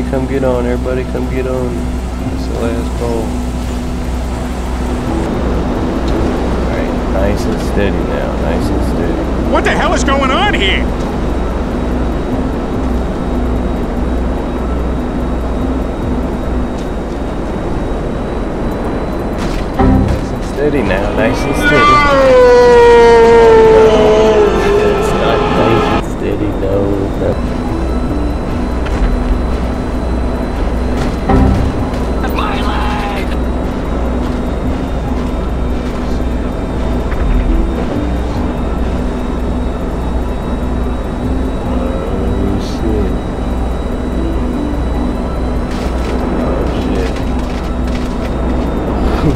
everybody come get on. Everybody come get on. It's the last ball. Alright, nice and steady now. Nice and steady. What the hell is going on here? Nice and steady now. Nice and steady.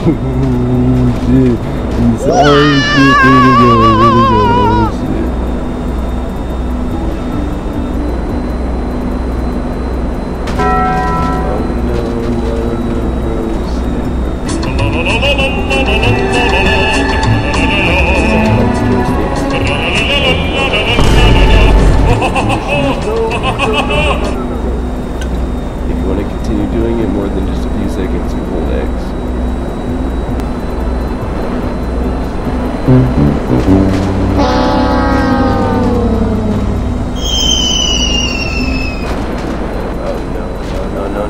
嗯，是，你稍微一丢丢，就有点点有点点。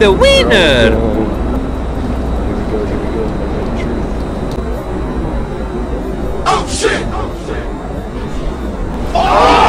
the winner! Oh shit! Oh shit! Oh!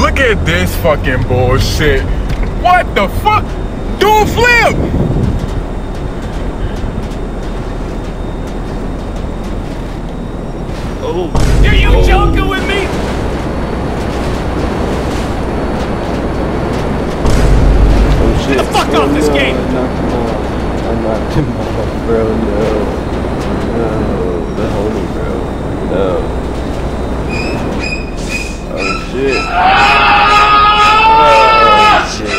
Look at this fucking bullshit. What the fuck? Do a flip! Oh. Are you joking with me? Oh shit. the fuck oh, off this game. I knocked him off. I knocked him off, bro. No. No. The homie, bro. No. Oh shit. Oh shit.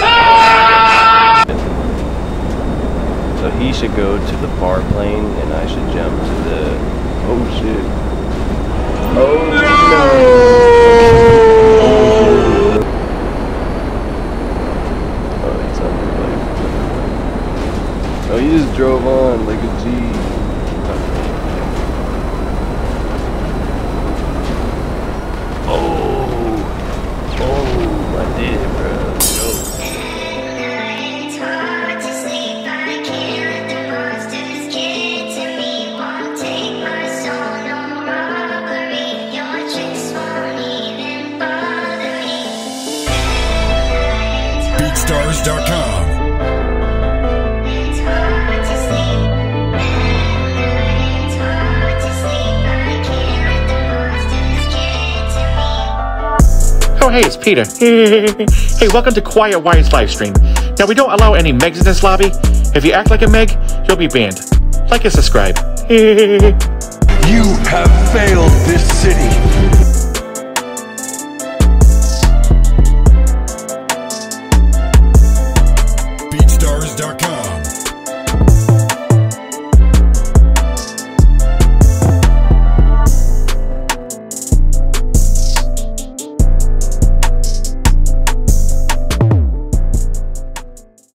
So he should go to the far plane and I should jump to the. Oh shit. Oh no! Oh, hey, it's Peter. hey, welcome to Quiet Wyatt's Livestream. Now, we don't allow any Megs in this lobby. If you act like a Meg, you'll be banned. Like and subscribe. You have failed this city.